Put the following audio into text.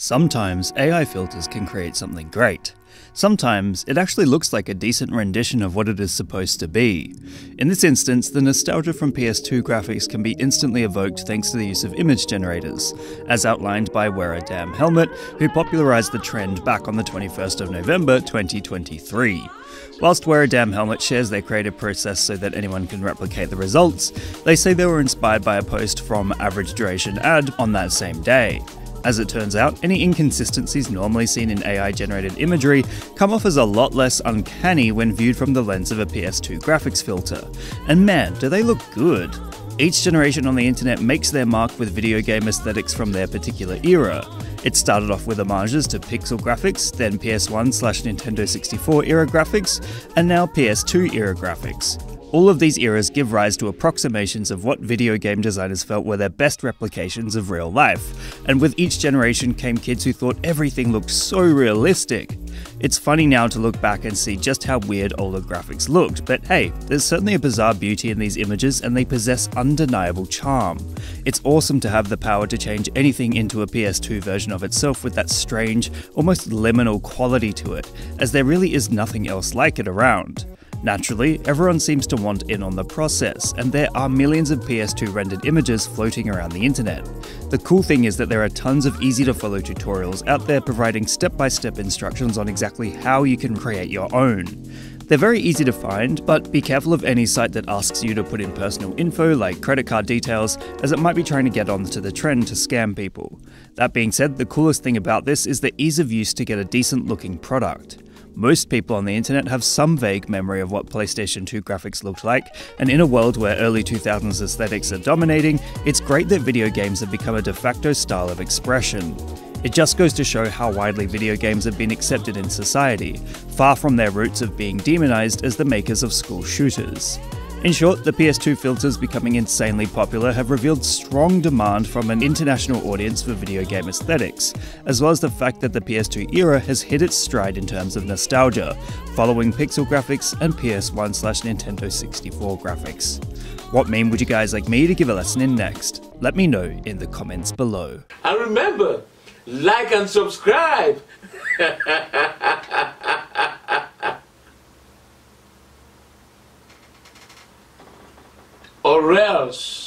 Sometimes AI filters can create something great. Sometimes it actually looks like a decent rendition of what it is supposed to be. In this instance, the nostalgia from PS2 graphics can be instantly evoked thanks to the use of image generators, as outlined by Wear a Damn Helmet, who popularized the trend back on the 21st of November 2023. Whilst Wear a Damn Helmet shares their creative process so that anyone can replicate the results, they say they were inspired by a post from Average Duration Ad on that same day. As it turns out, any inconsistencies normally seen in AI generated imagery come off as a lot less uncanny when viewed from the lens of a PS2 graphics filter. And man, do they look good! Each generation on the internet makes their mark with video game aesthetics from their particular era. It started off with homages to pixel graphics, then PS1 slash Nintendo 64 era graphics, and now PS2 era graphics. All of these eras give rise to approximations of what video game designers felt were their best replications of real life, and with each generation came kids who thought everything looked so realistic. It's funny now to look back and see just how weird older graphics looked, but hey, there's certainly a bizarre beauty in these images and they possess undeniable charm. It's awesome to have the power to change anything into a PS2 version of itself with that strange, almost liminal quality to it, as there really is nothing else like it around. Naturally, everyone seems to want in on the process, and there are millions of PS2 rendered images floating around the internet. The cool thing is that there are tons of easy to follow tutorials out there providing step by step instructions on exactly how you can create your own. They're very easy to find, but be careful of any site that asks you to put in personal info like credit card details, as it might be trying to get onto the trend to scam people. That being said, the coolest thing about this is the ease of use to get a decent looking product. Most people on the internet have some vague memory of what PlayStation 2 graphics looked like, and in a world where early 2000s aesthetics are dominating, it's great that video games have become a de facto style of expression. It just goes to show how widely video games have been accepted in society, far from their roots of being demonized as the makers of school shooters. In short, the PS2 filters becoming insanely popular have revealed strong demand from an international audience for video game aesthetics, as well as the fact that the PS2 era has hit its stride in terms of nostalgia, following pixel graphics and PS1 slash Nintendo 64 graphics. What meme would you guys like me to give a lesson in next? Let me know in the comments below. And remember, like and subscribe! or else